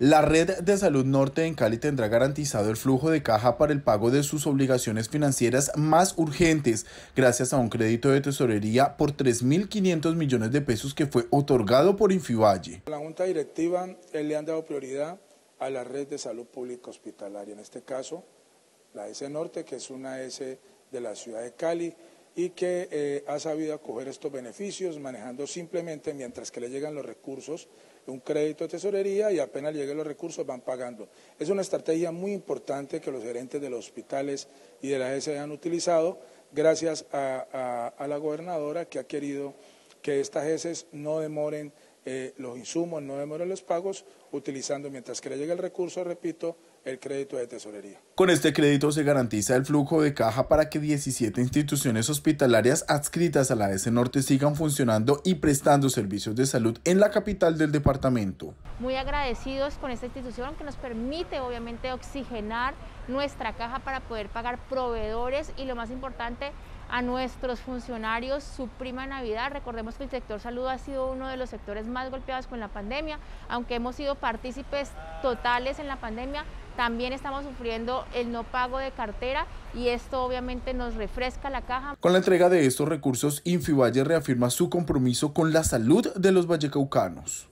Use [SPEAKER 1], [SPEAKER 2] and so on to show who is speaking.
[SPEAKER 1] La red de salud norte en Cali tendrá garantizado el flujo de caja para el pago de sus obligaciones financieras más urgentes gracias a un crédito de tesorería por 3.500 millones de pesos que fue otorgado por Infivalle.
[SPEAKER 2] La Junta Directiva le han dado prioridad a la red de salud pública hospitalaria, en este caso la S Norte, que es una S de la ciudad de Cali y que eh, ha sabido acoger estos beneficios manejando simplemente mientras que le llegan los recursos un crédito de tesorería y apenas lleguen los recursos van pagando. Es una estrategia muy importante que los gerentes de los hospitales y de la ESE han utilizado gracias a, la gobernadora que ha querido que estas ESES no demoren eh, los insumos, no demoren los pagos, utilizando mientras que le llegue el recurso, repito, el crédito de tesorería.
[SPEAKER 1] Con este crédito se garantiza el flujo de caja para que 17 instituciones hospitalarias adscritas a la S Norte sigan funcionando y prestando servicios de salud en la capital del departamento.
[SPEAKER 3] Muy agradecidos con esta institución que nos permite obviamente oxigenar nuestra caja para poder pagar proveedores y lo más importante a nuestros funcionarios su prima Navidad. Recordemos que el sector salud ha sido uno de los sectores más golpeados con la pandemia, aunque hemos sido partícipes totales en la pandemia, también estamos sufriendo el no pago de cartera y esto obviamente nos refresca la caja.
[SPEAKER 1] Con la entrega de estos recursos, Infivalle reafirma su compromiso con la salud de los vallecaucanos.